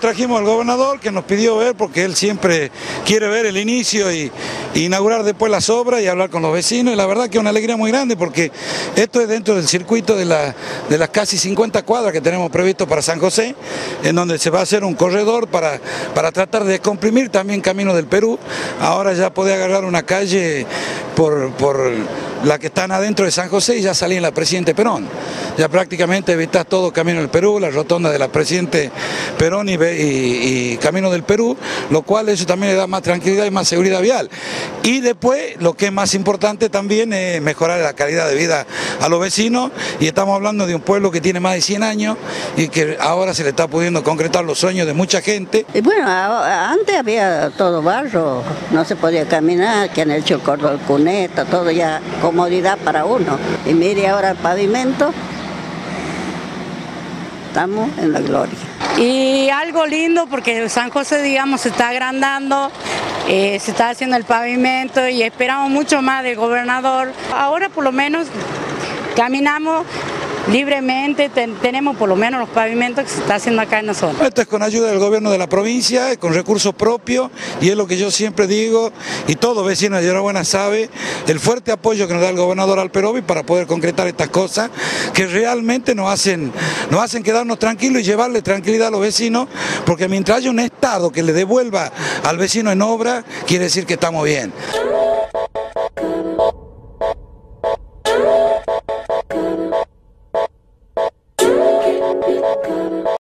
Trajimos al gobernador que nos pidió ver porque él siempre quiere ver el inicio y, inaugurar después las obras y hablar con los vecinos y la verdad que es una alegría muy grande porque esto es dentro del circuito de, de las casi 50 cuadras que tenemos previsto para San José, en donde se va a hacer un corredor para, para tratar de comprimir también Camino del Perú. Ahora ya puede agarrar una calle por, por la que están adentro de San José y ya salí en la Presidente Perón. Ya prácticamente evitas todo Camino del Perú, la rotonda de la Presidente Perón y, Camino del Perú, lo cual eso también le da más tranquilidad y más seguridad vial. Y después, lo que es más importante también es mejorar la calidad de vida a los vecinos y estamos hablando de un pueblo que tiene más de 100 años y que ahora se le está pudiendo concretar los sueños de mucha gente. Y bueno, antes había todo barro, no se podía caminar, que han hecho el cordón cuneta, todo ya comodidad para uno. Y mire ahora el pavimento, estamos en la gloria. Y algo lindo porque San José, digamos, se está agrandando, eh, se está haciendo el pavimento y esperamos mucho más del gobernador. Ahora por lo menos caminamos libremente, tenemos por lo menos los pavimentos que se está haciendo acá en la zona. Esto es con ayuda del gobierno de la provincia, con recursos propios, y es lo que yo siempre digo, y todo vecino de Yorabuena sabe, el fuerte apoyo que nos da el gobernador Alperovi para poder concretar estas cosas, que realmente nos hacen, nos hacen quedarnos tranquilos y llevarle tranquilidad a los vecinos, porque mientras haya un Estado que le devuelva al vecino en obra, quiere decir que estamos bien.